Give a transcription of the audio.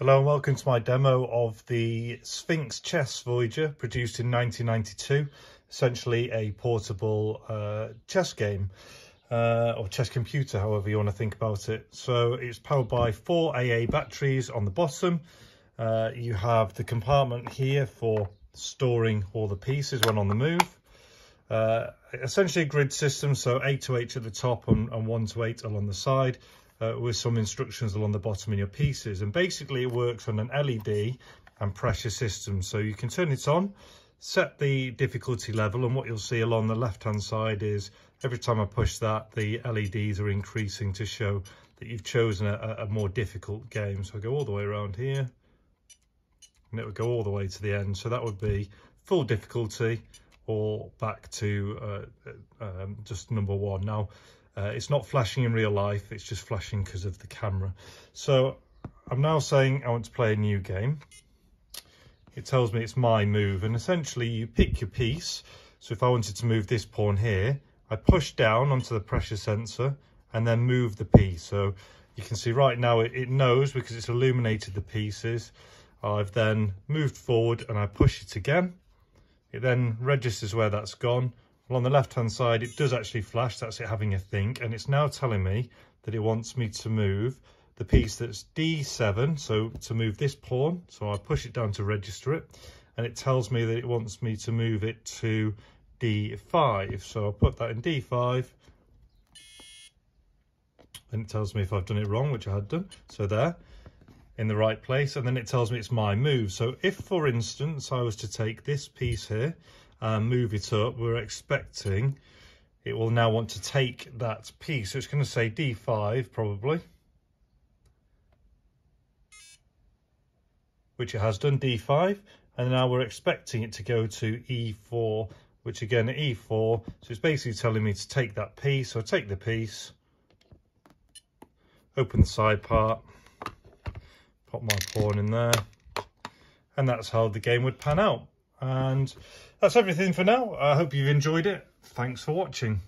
Hello and welcome to my demo of the Sphinx Chess Voyager produced in 1992, essentially a portable uh, chess game uh, or chess computer, however you want to think about it. So it's powered by four AA batteries on the bottom. Uh, you have the compartment here for storing all the pieces when on the move. Uh, essentially a grid system, so 8 to 8 at the top and, and 1 to 8 along the side uh, with some instructions along the bottom in your pieces. And basically it works on an LED and pressure system. So you can turn it on, set the difficulty level, and what you'll see along the left-hand side is every time I push that, the LEDs are increasing to show that you've chosen a, a more difficult game. So I go all the way around here, and it would go all the way to the end. So that would be full difficulty or back to uh, uh um, just number one. Now, uh, it's not flashing in real life, it's just flashing because of the camera. So I'm now saying I want to play a new game. It tells me it's my move and essentially you pick your piece. So if I wanted to move this pawn here, I push down onto the pressure sensor and then move the piece. So you can see right now it, it knows because it's illuminated the pieces. I've then moved forward and I push it again. It then registers where that's gone well, on the left-hand side, it does actually flash. That's it having a think. And it's now telling me that it wants me to move the piece that's D7. So to move this pawn. So I push it down to register it. And it tells me that it wants me to move it to D5. So I'll put that in D5. And it tells me if I've done it wrong, which I had done. So there, in the right place. And then it tells me it's my move. So if, for instance, I was to take this piece here and move it up, we're expecting it will now want to take that piece. So it's going to say D5 probably, which it has done, D5. And now we're expecting it to go to E4, which again, E4. So it's basically telling me to take that piece. So I take the piece, open the side part, pop my pawn in there. And that's how the game would pan out. And that's everything for now. I hope you've enjoyed it. Thanks for watching.